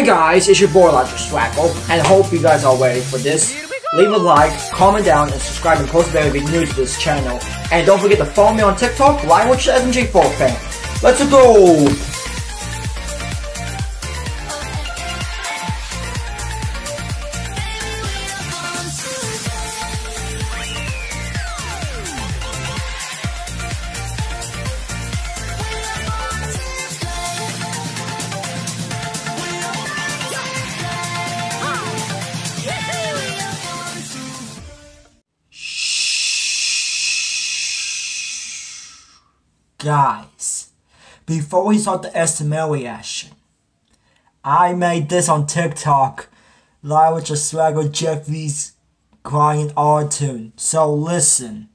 Hey guys, it's your boy Elijah Swaggle, and hope you guys are ready for this. Leave a like, comment down, and subscribe and post if you're new to this channel. And don't forget to follow me on TikTok, Language SMG4 fan. Let's go! Guys, before we start the SML reaction, I made this on TikTok live with the swagger Jeffries crying all tune. So listen.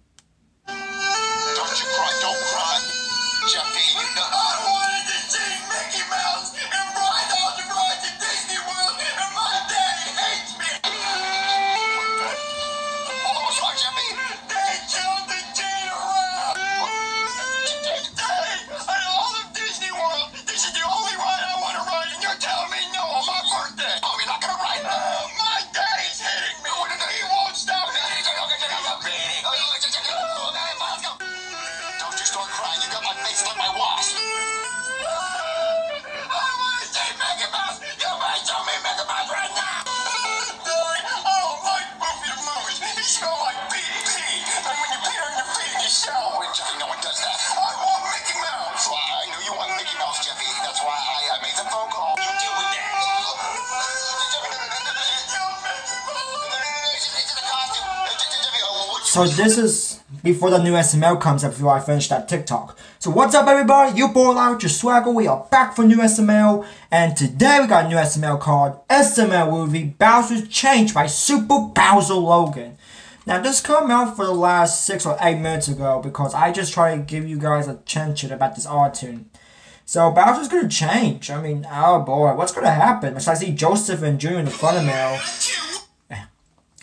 So this is before the new SML comes up before I finish that TikTok. So what's up everybody, you boy out your swagger, we are back for new SML and today we got a new SML called SML movie Bowser's Change by Super Bowser Logan. Now this came out for the last 6 or 8 minutes ago because I just try to give you guys a attention about this art tune. So Bowser's gonna change. I mean, oh boy, what's gonna happen? Besides see Joseph and Junior in the front of mail.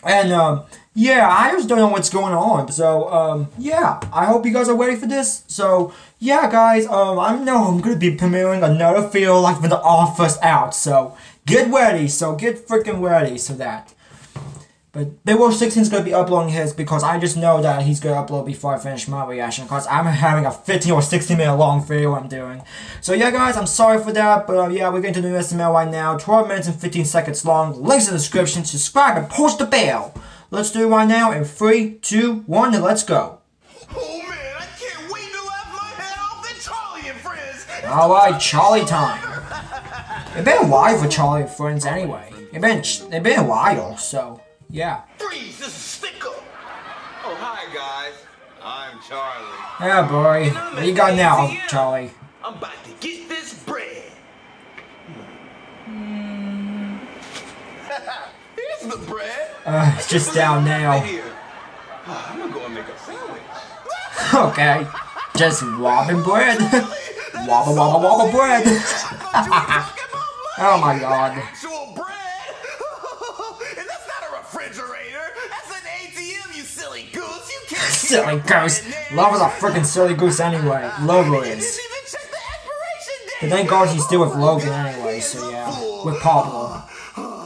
And um, yeah, I just don't know what's going on. So um, yeah, I hope you guys are ready for this. So yeah, guys, um, I know I'm gonna be premiering another feel like for the office out. So get ready. So get freaking ready. So that. But Big World 16 is gonna be uploading his because I just know that he's gonna upload before I finish my reaction because I'm having a 15 or 16 minute long video I'm doing. So yeah guys, I'm sorry for that, but uh, yeah, we're getting to the SML right now. 12 minutes and 15 seconds long. Links in the description. Subscribe and push the bell. Let's do it right now in 3, 2, 1, and let's go. Oh man, I can't wait to laugh my head off at Charlie and friends. Alright, Charlie time. It's been a while for Charlie and friends anyway. It's been, it's been a while, so yeah. Freeze, this is Sticker. Oh, hi guys. I'm Charlie. Yeah, boy. What you got now, Charlie? I'm about to get this bread. Here's the bread. Uh, it's just down now. Here. I'm gonna go and make a sandwich. Okay. Just robbing bread. wobble, wobble, wobble bread. oh my god. Silly goose. Love is a freaking silly goose anyway. Logo is. didn't even check the expiration date. But thank God he's still with Logan anyway, so yeah. With Pablo.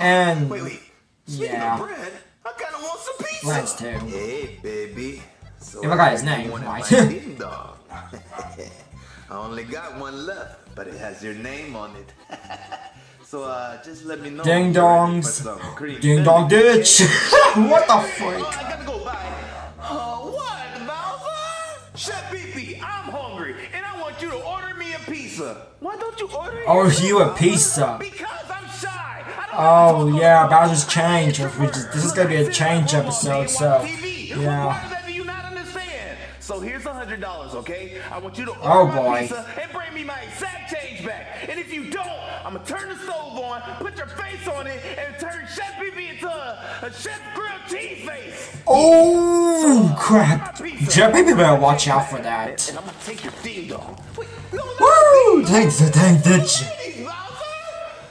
And Wait, wait. Yeah. bread, I kind of want some pizza. Lance too. Hey, baby. So Yeah, I got his name, wanted right. ding. I only got one left, but it has your name on it. so uh, just let me know. Ding if you're ready for dongs. some cream Ding dong filling, ditch. what the freak? I gotta go buy. Uh, what? Chef Pee Pee, I'm hungry, and I want you to order me a pizza. Why don't you order? Order you a pizza. Because I'm shy. I don't Oh to yeah, Bowser's change. This is gonna be a change episode, so yeah. Why do you not understand? So here's a hundred dollars, okay? I want you to order Oh, my pizza and bring me my exact change back. And if you don't, I'm gonna turn the stove on, put your face on it, and turn Chef Pee Pee into a, a Chef Grilled Cheese face. Oh crap! Jeff, maybe better watch out for that. And take your ding dong. Wait, no, no, Woo! Thanks, thank ditch.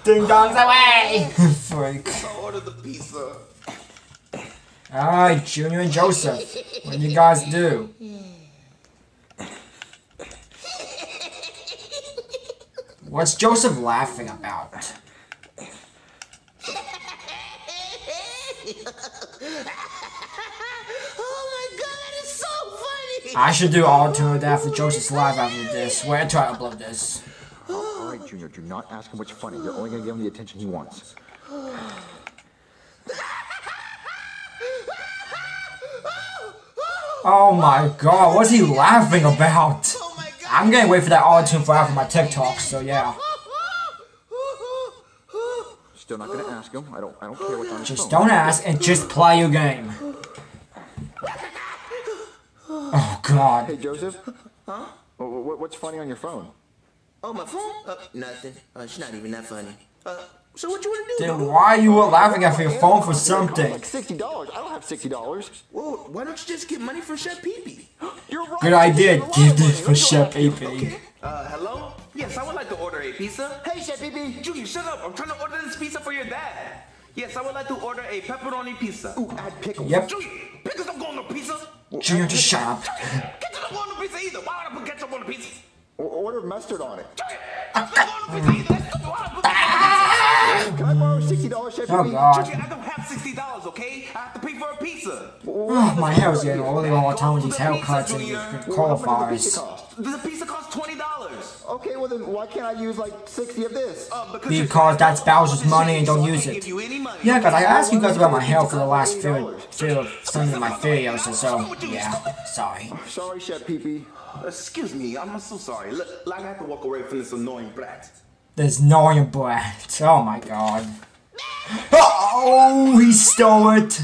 Ding dongs away! Freak. The. Alright, Junior and Joseph. What do you guys do? What's Joseph laughing about? I should do alternate after Joseph's live after this. Till I upload this. All right, Junior, do not ask him what's funny. You're only gonna give him the attention he wants. Oh my god, what's he laughing about? I'm gonna wait for that auto for after my TikTok, so yeah. Still not gonna ask him. I don't. I don't care what's on his Just phone. don't ask and just play your game. God. Hey, Joseph. Huh? What's funny on your phone? Oh, my phone? Uh, nothing. Uh, it's not even that funny. Uh, so what you wanna do? Then bro? why you were laughing at your phone for something? Like sixty dollars. I don't have sixty dollars. Well, why don't you just get money from Chef Pee Pee? You're right. Good idea, give this buddy. for Chef Pee Pee. Uh, hello? Yes, I would like to order a pizza. Hey, Chef Pee Pee. Junior, shut up. I'm trying to order this pizza for your dad. Yes, I would like to order a pepperoni pizza. Ooh, add pickles. Yep. Junior, pickles don't go on the pizza. Junior, just shut up. Ketchup don't go on the pizza either. Why would I put ketchup on the pizza? Order mustard on it. Junior, ketchup don't go on the pizza either. That's stupid. Why would I put ketchup on the Can I borrow sixty dollars, Chef Oh god. I don't have sixty dollars, okay? I have to pay for a pizza. Oh, my hair's getting oily all the time with these haircuts and these Well, how much does the pizza qualifiers. Cost? The pizza costs twenty dollars. Okay, well then why can't I use like sixty of this? Uh, because, Because that's Bowser's money and don't use it. you any money. Yeah, guys, I asked you guys about my hair for the last few, few some of my videos, and so, yeah, sorry. Sorry, Chef PP. Excuse me, I'm so sorry. Look, like I have to walk away from this annoying brat. There's annoying one brat. Oh my god. Oh, he stole it.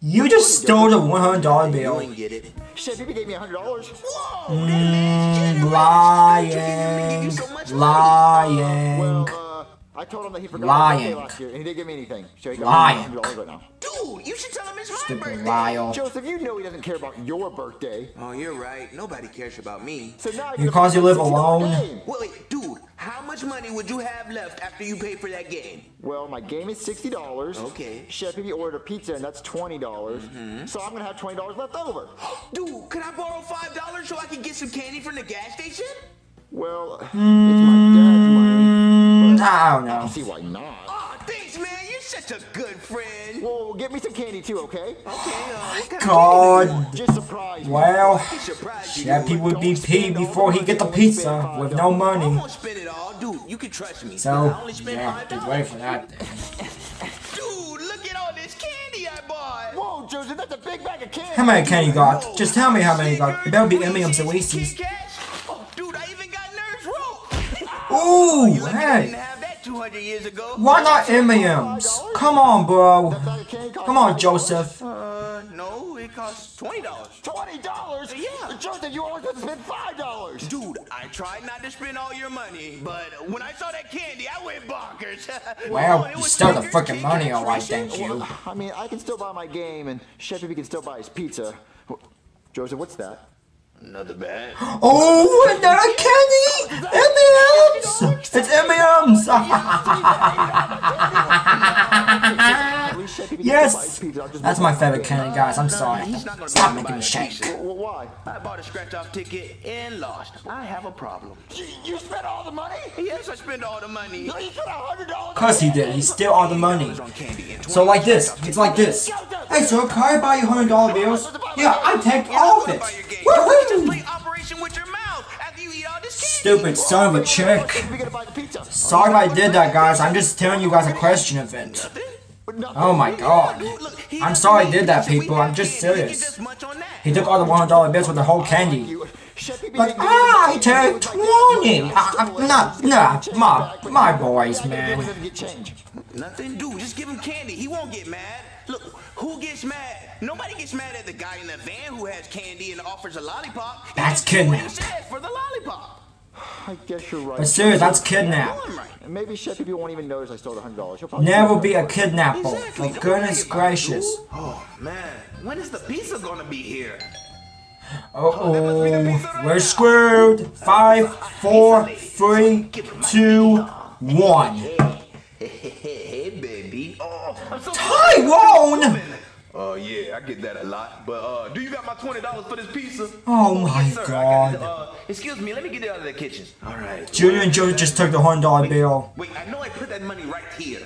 You just stole the $100 You bill. ain't get it. Chef PP gave me a hundred dollars. Whoa, that. Lying. So much money. Lying. Well, uh, I told him that he forgot Lying. last year, and he didn't give me anything. So he got Lying. hundred dollars right now. Dude, you should tell him it's my Stupid birthday. liar. Joseph, you know he doesn't care about your birthday. Oh, you're right. Nobody cares about me. So now Because you live alone. Wait, wait, dude, how much money would you have left after you pay for that game? Well, my game is sixty dollars. Okay. Chef PP ordered a pizza, and that's twenty dollars. So I'm gonna have twenty dollars left over. Dude, could I borrow five dollars so I can get some candy from the gas station? Well, it's my dad's money. But I don't know. don't see why not. Oh, thanks, man. You're such a good friend. Well, get me some candy too, okay? Okay, uh, God. Just surprise. Well, of candy surprise you? that people would be peed before he get the pizza with no I money. Won't spend it all, dude. You can trust me. So, I only spent yeah, five just dollars. wait for that. Dude, look at all this candy I bought. Whoa, Joseph, that's a big bag of candy. How many candy you got? Just tell me how many you got. It better be M&M's and Reese's. Oh, dude, I even got Nerds rope. Ooh, You lucky didn't hey. Have that 200 years ago. Why not M&M's? Come on, bro. That bag of candy costs Come on, Joseph. Uh, no, it costs twenty dollars. Twenty dollars? Yeah. Joseph, you always have to spend five dollars. Dude, I tried not to spend all your money, but when I saw that candy, I went bonkers. Well, it you stole the Snickers, fucking money, alright, thank you. I mean, I can still buy my game, and Chef Pee can still buy his pizza. Joseph, what's that? Another bag. Oh, another candy! M&M's! It's M&M's! At least Chef Pee can still buy his yes! pizza. I'll just That's my favorite candy, guys. I'm sorry. he's not gonna Stop buy making me shake. why? I bought a scratch-off ticket and lost. I have a problem. You, you spent all the money? Yes, I spent all the money. No, you spent a hundred dollars. Cause he did. He steal all the money. on candy and So like this. It's like this. Hey, sir, can I buy you hundred dollar bills? Yeah, I take all of it. Just play Woohoo! Stupid son of a chick. We gotta buy the pizza. Sorry if I did that, guys. I'm just telling you guys a question of it. Oh my god. I'm sorry I did that, people. I'm just serious. He took all the one hundred dollar bills with the whole candy. You, Chef Pee Like, ah, I take twenty. Ah, ah, Nah, nah, my, my boys, man. Nothing, dude. Just give him candy. He won't get mad. Look, who gets mad? Nobody gets mad at the guy in the van who has candy and offers a lollipop. That's just did what he kidnap. said for the lollipop. I guess you're right. But serious, that's kidnap. Right. Maybe Chef Pee won't even notice I stole the hundred dollars. Never be a kidnapper. Exactly. For goodness worry about it, gracious. Oh man, when is the pizza gonna be here? Uh-oh. Oh, We're screwed. Five, four, three, two, one. Hey, hey, baby. Oh, I'm so Tyrone! Oh yeah, I get that a lot. But uh, do you got my twenty dollars for this pizza? Oh my yes, sir. I got it. god. Uh, excuse me, let me get it out of the kitchen. All right. Junior and Joe just took the hundred dollar bill. Wait, I know I put that money right here.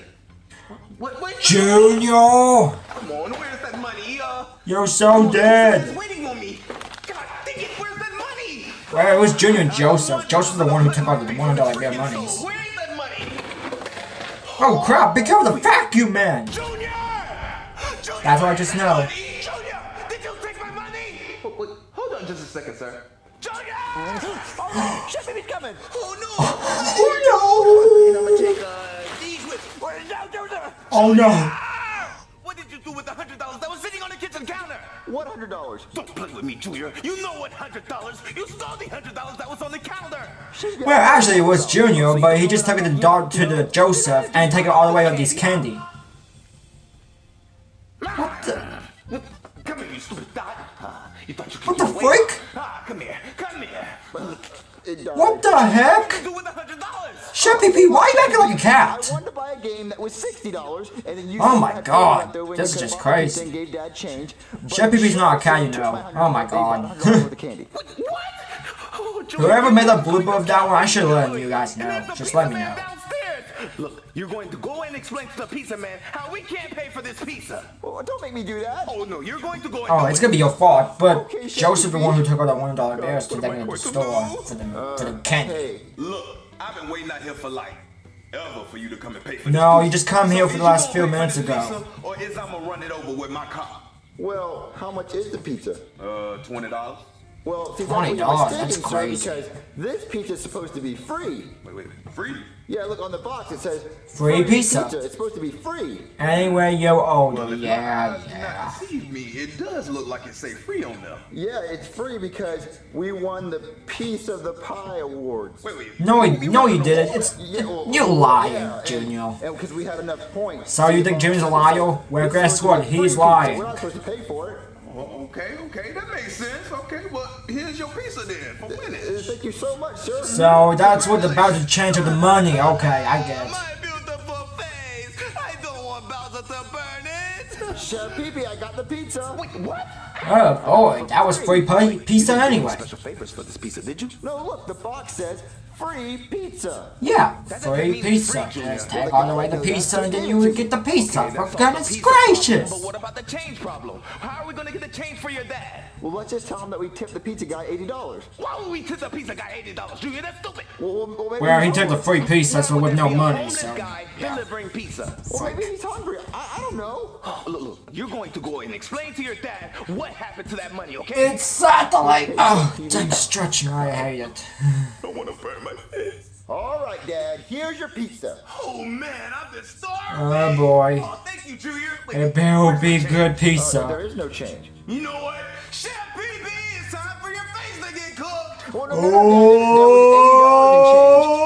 What? Wait, Junior! Come on, where's that money? Uh, You're so it's dead. waiting on me. God Well, it was Junior and Joseph. Joseph's the one who took out the one dollar bill monies. Where's that money? Oh crap! Be careful the vacuum man. Junior! Junior! That's what I just know. Junior! Did you take my money? Wait, wait, hold on just a second, sir. Junior! Oh, Chef Pee Pee's coming. Oh no! Oh I'm gonna take these with. No! Oh no! What did you do with the hundred dollars that was sitting on the kitchen counter? What One hundred dollars. Don't play with me, Junior. You know what hundred dollars? You stole the hundred dollars that was on the counter. Well, actually, it was Junior, but he just took it to the dog to the Joseph and take it all the way up these candy. Stupid. Ah, you thought you could What the freak? Ah, come here, come here. What the heck? the? Chef PP, why are you acting like a cat? wanted to buy a game that was sixty dollars, and then you. Oh my God, this is just crazy. Chef Pee-Pee's not a cat, you know. Oh my God. $100 worth of candy. What? What? Junior, Whoever made stupid blooper of that one, I should let you guys know. Just let me know. Downstairs. Look, you're going to go and explain to the pizza man how we can't pay for this pizza. Oh, don't make me do that. Oh no, you're going to go and Oh, it's gonna be your fault, but Okay, Joseph the one who took all that one dollar bills to What take am I it to the going to store do? to the to the candy. Hey, Look, I've been waiting out here for like ever for you to come and pay for No, this you just come here for the last few minutes ago. pizza, Or is I'm gonna run it over with my car? well, how much is the pizza? Uh, twenty dollars. Well, see, that's where you're $20, mistaken, that's sir, crazy. Because this pizza's supposed to be free. Wait, wait, free? Yeah, look on the box. It says Free pizza. It's supposed to be free. Anyway, yo older, Well, if yeah, my eyes do yeah. not deceive me, it does look like it say free on there. Yeah, it's free because we won the Piece of the Pie awards. Wait, wait. No, we- you, no, you didn't. awards? It's Yeah, well, you lying, yeah, Junior. And because we had enough points. So you think Jimmy's a liar? Well, It's guess supposed to what? He's lying. We're not supposed to pay for it. Oh, okay, okay, that makes sense. Okay, well, here's your pizza then for winning. Thank you so much, sir. So that's what about to change of the money. Okay, I get it. My beautiful face. I don't want Bowser to burn it. Chef Pee I got the pizza. Wait, what? Oh boy, that was free pi- pizza anyway. Special favors for this pizza, did you? No, look, the box says free pizza. Yeah, doesn't free pizza. free, Just Junior. take all the way the pizza and then you would get the pizza. For That's goodness the problem, gracious! But what about the change problem? How are we gonna get the change for your dad? Well, let's just tell him that we tipped the pizza guy $80. Why would we tip the pizza guy eighty dollars, Junior? That's stupid. Well, well, well, maybe Well, he took the free pizza, so with no There'd be a money, so guy yeah. delivering pizza. Well, maybe he's hungry. I, I don't know. Look, look, you're going to go and explain to your dad what happened to that money, okay? It's satellite. Oh, damn stretching. I hate it. I want to burn my face. All right, Dad, here's your pizza. Oh man, I've been starving. Oh boy, Oh, thank you, Junior. Wait, it better be good oh, There pizza. is no change. You know what? Chef Pee Pee, it's time for your face to get cooked. Well, no, no, no, Dad.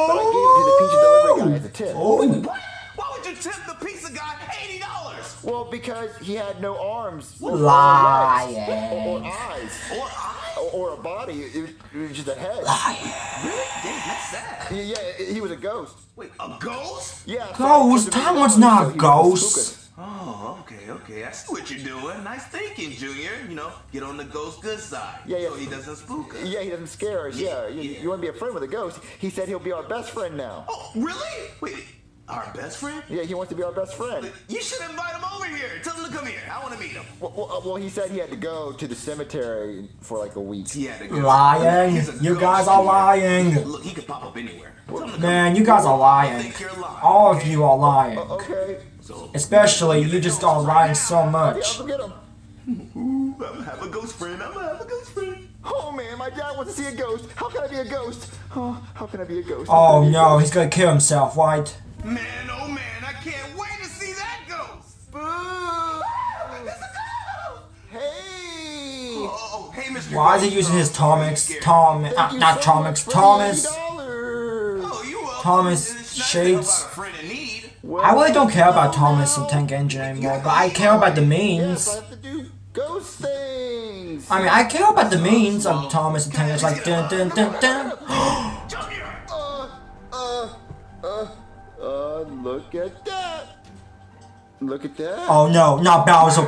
That was $80 in change. But I gave it to the pizza delivery guy as a tip. What? Why would you tip the pizza guy eighty dollars? Well, because he had no arms. or Lying. Or eyes. Or I? Or, or a body. It, was- it was just a head. Damn, that's sad. Yeah, yeah, he was a ghost. Wait, a ghost? Yeah. Ghost? That one's not a ghost. Oh, okay, okay. I see what you're doing. Nice thinking, Junior. You know, get on the ghost good side. Yeah, yeah. So he doesn't spook us. Yeah, he doesn't scare us. Yeah, you, yeah. you want to be a friend with a ghost. He said he'll be our best friend now. Oh, really? Wait, our best friend? Yeah, he wants to be our best friend. You should invite him over here. Tell him to come here. I want to meet him. Well, well, uh, well, he said he had to go to the cemetery for like a week. He had to go. Lying. You guys are Junior. lying. Look, he could pop up anywhere. Tell him to come Man, you guys are lying. think you're lying. All of you are lying. Okay. So, Especially you just are lying so much. I'll go get him. ooh, I'm gonna have a ghost friend. I'm gonna have a ghost friend. Oh man, my dad wants to see a ghost. How can I be a ghost? Oh, how can I be a ghost? Oh no, he's gonna kill himself, right? Man, oh man, I can't wait to see that ghost. Boo! It's a ghost! Hey! Oh, hey, Mr. Why is he using his Thomas? Tom, uh, not so Thomas, much for the Thomas. Oh, you. Thomas Shades. To help out a friend in need. Well, I really don't care about Thomas and Tank Engine anymore, but I care about the Yes, means. I have to do ghost things. I mean, I care about the means of Thomas and Tank. It's like dun dun dun dun. Look at that. Oh no, not Bowser.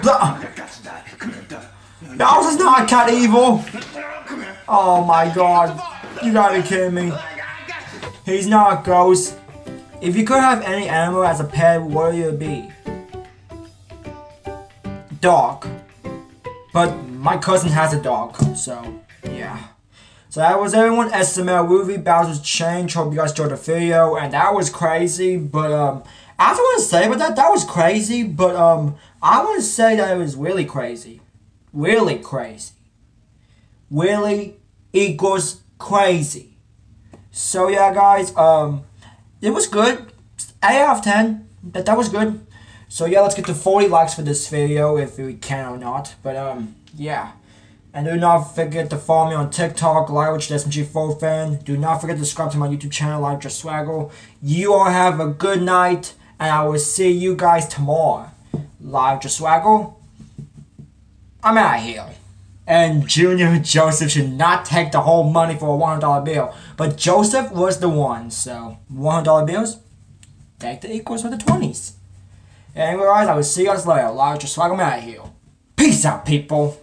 Bowser's not cat evil. Oh my god. You gotta be kidding me. He's not a ghost. If you could have any animal as a pet, what would it be? Dog. But my cousin has a dog, so yeah. So that was everyone. SML movie Bowser's Change. Hope you guys enjoyed the video, and that was crazy. But um, I don't want to say about that. That was crazy, but um, I want to say that it was really crazy, really crazy. Really equals crazy. So yeah, guys. Um, it was good. Eight out of ten. That that was good. So yeah, let's get to 40 likes for this video if we can or not. But um, yeah. And do not forget to follow me on TikTok, Language SMG4 fan. Do not forget to subscribe to my YouTube channel, Just Swaggle. You all have a good night, and I will see you guys tomorrow. Live Swaggle. I'm out here. And Junior Joseph should not take the whole money for a $100 bill. But Joseph was the one, so $100 bills, take the equals for the 20s. Anyway, guys, I will see you guys later. Live Swaggle, I'm out here. Peace out, people.